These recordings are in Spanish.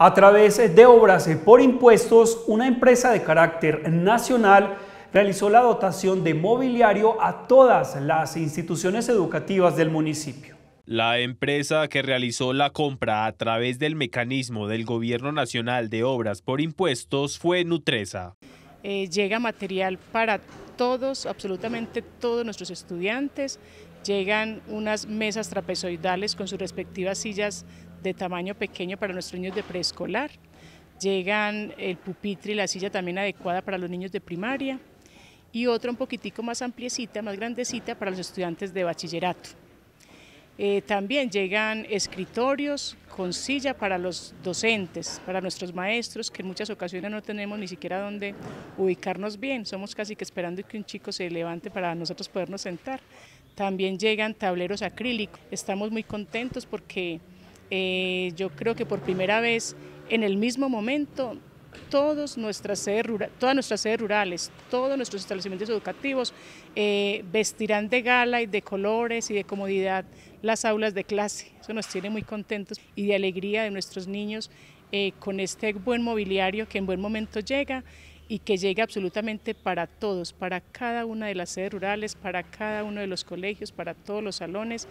A través de obras por impuestos, una empresa de carácter nacional realizó la dotación de mobiliario a todas las instituciones educativas del municipio. La empresa que realizó la compra a través del mecanismo del Gobierno Nacional de Obras por Impuestos fue Nutresa. Eh, llega material para todos, absolutamente todos nuestros estudiantes, llegan unas mesas trapezoidales con sus respectivas sillas de tamaño pequeño para nuestros niños de preescolar, llegan el pupitre y la silla también adecuada para los niños de primaria y otra un poquitico más ampliecita, más grandecita para los estudiantes de bachillerato. Eh, también llegan escritorios con silla para los docentes, para nuestros maestros, que en muchas ocasiones no tenemos ni siquiera dónde ubicarnos bien, somos casi que esperando que un chico se levante para nosotros podernos sentar. También llegan tableros acrílicos, estamos muy contentos porque eh, yo creo que por primera vez en el mismo momento todas nuestras sedes, todas nuestras sedes rurales, todos nuestros establecimientos educativos eh, vestirán de gala y de colores y de comodidad las aulas de clase. Eso nos tiene muy contentos y de alegría de nuestros niños eh, con este buen mobiliario que en buen momento llega y que llegue absolutamente para todos, para cada una de las sedes rurales, para cada uno de los colegios, para todos los salones,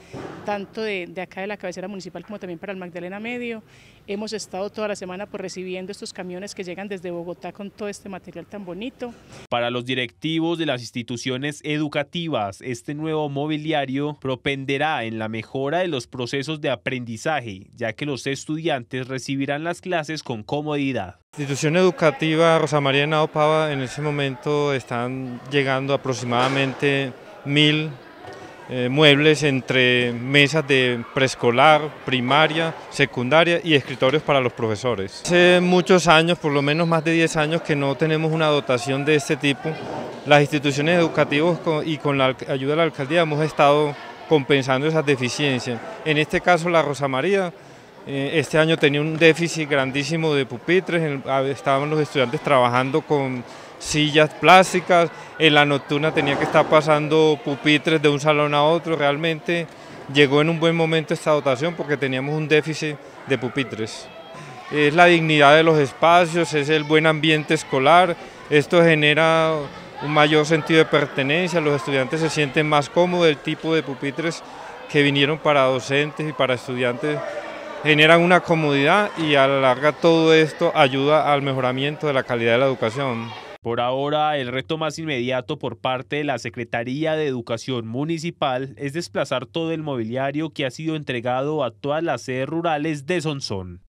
tanto de, acá de la cabecera municipal como también para el Magdalena Medio. Hemos estado toda la semana por recibiendo estos camiones que llegan desde Bogotá con todo este material tan bonito. Para los directivos de las instituciones educativas, este nuevo mobiliario propenderá en la mejora de los procesos de aprendizaje, ya que los estudiantes recibirán las clases con comodidad. Institución educativa Rosa María de Pava en ese momento están llegando aproximadamente mil eh, muebles entre mesas de preescolar, primaria, secundaria y escritorios para los profesores. Hace muchos años, por lo menos más de 10 años, que no tenemos una dotación de este tipo. Las instituciones educativas y con la ayuda de la alcaldía hemos estado compensando esas deficiencias. En este caso la Rosa María este año tenía un déficit grandísimo de pupitres, estaban los estudiantes trabajando con sillas plásticas, en la nocturna tenía que estar pasando pupitres de un salón a otro, realmente llegó en un buen momento esta dotación porque teníamos un déficit de pupitres. Es la dignidad de los espacios, es el buen ambiente escolar, esto genera un mayor sentido de pertenencia, los estudiantes se sienten más cómodos, el tipo de pupitres que vinieron para docentes y para estudiantes generan una comodidad y a la larga todo esto ayuda al mejoramiento de la calidad de la educación. Por ahora, el reto más inmediato por parte de la Secretaría de Educación Municipal es desplazar todo el mobiliario que ha sido entregado a todas las sedes rurales de Sonsón.